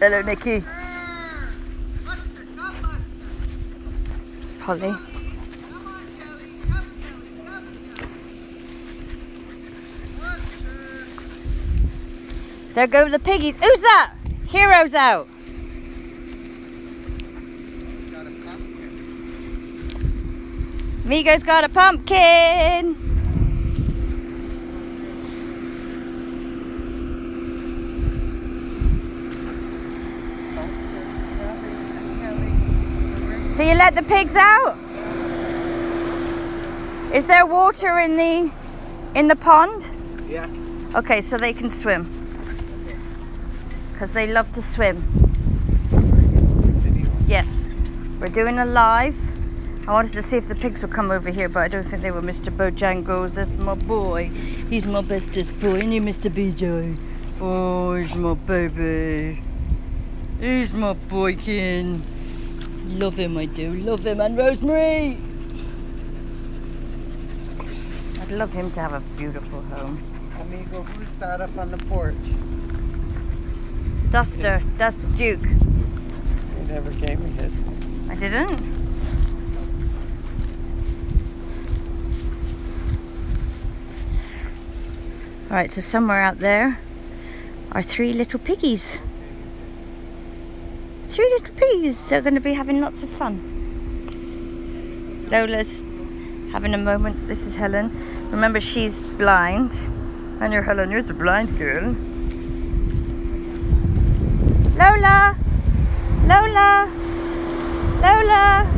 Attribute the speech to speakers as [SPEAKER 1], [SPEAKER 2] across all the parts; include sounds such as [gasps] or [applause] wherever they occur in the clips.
[SPEAKER 1] Hello, Nikki. It's Polly. There go the piggies. Who's that? Hero's out. Migo's got a pumpkin. So you let the pigs out? Is there water in the in the pond?
[SPEAKER 2] Yeah.
[SPEAKER 1] Okay, so they can swim. Because they love to swim. Yes. We're doing a live. I wanted to see if the pigs would come over here, but I don't think they were. Mr. Bojangles, that's my boy. He's my bestest boy, isn't he, Mr. BJ? Oh, he's my baby. He's my boykin. Love him, I do. Love him. And Rosemary! I'd love him to have a beautiful home.
[SPEAKER 2] Amigo, who's that up on the porch?
[SPEAKER 1] Duster. That's Duke.
[SPEAKER 2] You never gave me his.
[SPEAKER 1] I didn't. All right, so somewhere out there are three little piggies. Three little piggies. They're going to be having lots of fun. Lola's having a moment. This is Helen. Remember, she's blind. And you're Helen, you're the blind girl. Lola! Lola! Lola!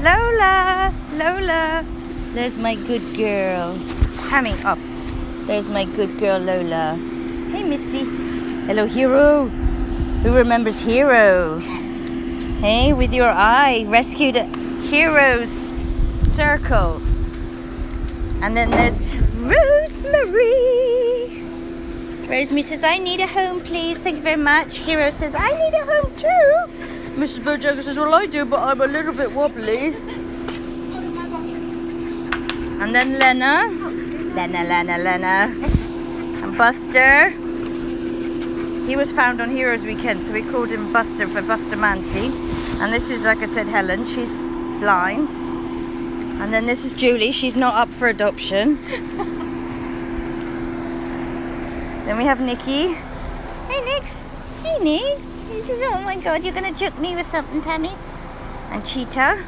[SPEAKER 1] Lola! Lola! There's my good girl. Tammy, off. There's my good girl Lola. Hey, Misty. Hello, Hero. Who remembers Hero? Hey, with your eye, rescued a Hero's circle. And then there's Rosemary. Rosemary says, I need a home, please. Thank you very much. Hero says, I need a home too. Mrs. Bojangles says, Well, I do, but I'm a little bit wobbly. And then Lena. Lena, Lena, Lena. And Buster. He was found on Heroes Weekend, so we called him Buster for Bustamante. And this is, like I said, Helen. She's blind. And then this is Julie. She's not up for adoption. [laughs] then we have Nikki. Hey, Nix. Hey, Nix. He says, oh my god, you're going to choke me with something, Tammy. And Cheetah.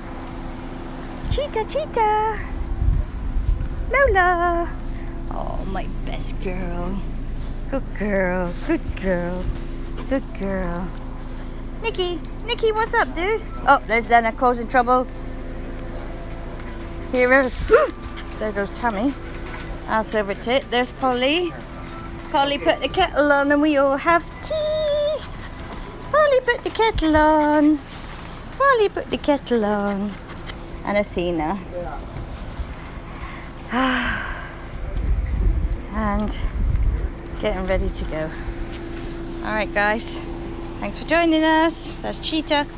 [SPEAKER 1] Cheetah, Cheetah. Lola. Oh, my best girl. Good girl. Good girl. Good girl. Nikki. Nikki, what's up, dude? Oh, there's Lena causing trouble. Here is. [gasps] there goes Tammy. That's over tit. There's Polly. Polly put the kettle on and we all have tea. Polly put the kettle on. Polly put the kettle on. And Athena. [sighs] and getting ready to go. All right, guys. Thanks for joining us. That's Cheetah.